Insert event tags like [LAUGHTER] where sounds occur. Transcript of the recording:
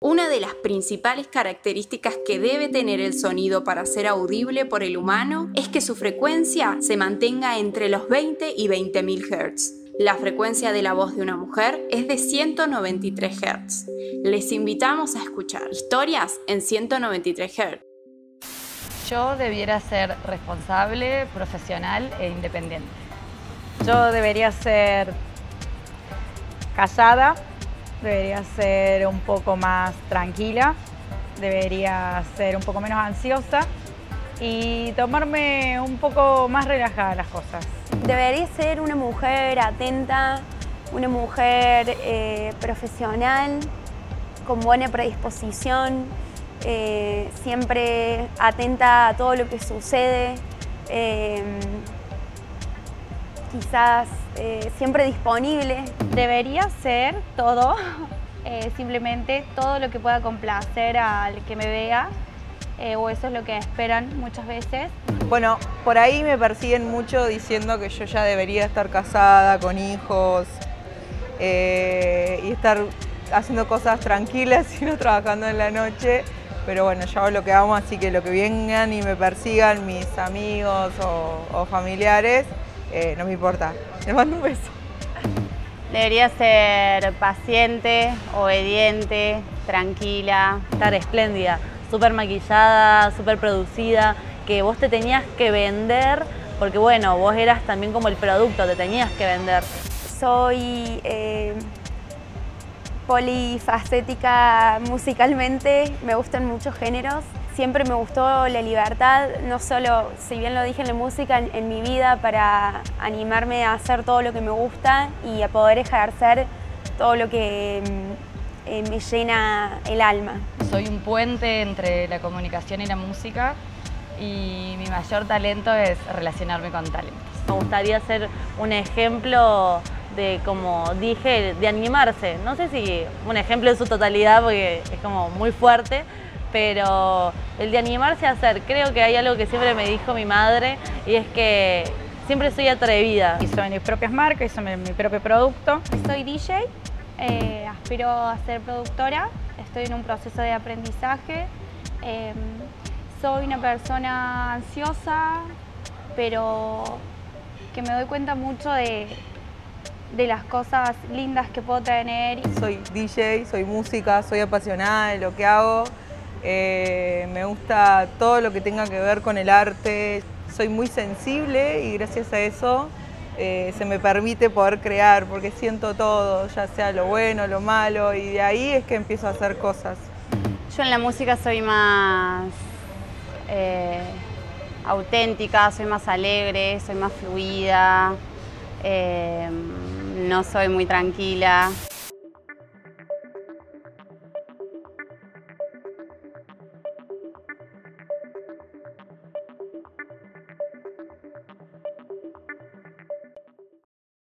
Una de las principales características que debe tener el sonido para ser audible por el humano es que su frecuencia se mantenga entre los 20 y 20.000 Hz. La frecuencia de la voz de una mujer es de 193 Hz. Les invitamos a escuchar historias en 193 Hz. Yo debiera ser responsable, profesional e independiente. Yo debería ser casada, debería ser un poco más tranquila, debería ser un poco menos ansiosa y tomarme un poco más relajada las cosas. Debería ser una mujer atenta, una mujer eh, profesional, con buena predisposición, eh, siempre atenta a todo lo que sucede, eh, quizás siempre disponible. Debería ser todo, [LAUGHS] simplemente todo lo que pueda complacer al que me vea, o eso es lo que esperan muchas veces. Bueno, por ahí me persiguen mucho diciendo que yo ya debería estar casada, con hijos, y estar haciendo cosas tranquilas y no trabajando en la noche. Pero bueno, yo lo que amo, así que lo que vengan y me persigan mis amigos o, familiares, eh, no me importa. Les mando un beso. Debería ser paciente, obediente, tranquila. Estar espléndida, súper maquillada, súper producida, que vos te tenías que vender, porque bueno, vos eras también como el producto, te tenías que vender. Soy eh, polifacética musicalmente, me gustan muchos géneros. Siempre me gustó la libertad, no solo, si bien lo dije en la música, en, mi vida para animarme a hacer todo lo que me gusta y a poder ejercer todo lo que mm, eh, me llena el alma. Soy un puente entre la comunicación y la música y mi mayor talento es relacionarme con talentos. Me gustaría ser un ejemplo de, como dije, de animarse. No sé si un ejemplo en su totalidad porque es como muy fuerte, pero el de animarse a hacer. Creo que hay algo que siempre me dijo mi madre y es que siempre soy atrevida. Y soy mis propias marcas, y soy mi propio producto. Soy DJ, eh, aspiro a ser productora, estoy en un proceso de aprendizaje. Em, soy una persona ansiosa, pero que me doy cuenta mucho de, de las cosas lindas que puedo tener. Soy DJ, soy música, soy apasionada de lo que hago. Eh, me gusta todo lo que tenga que ver con el arte. Soy muy sensible y gracias a eso eh, se me permite poder crear porque siento todo, ya sea lo bueno, lo malo y de ahí es que empiezo a hacer cosas. Yo en la música soy más eh, auténtica, soy más alegre, soy más fluida no soy muy tranquila.